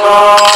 Oh.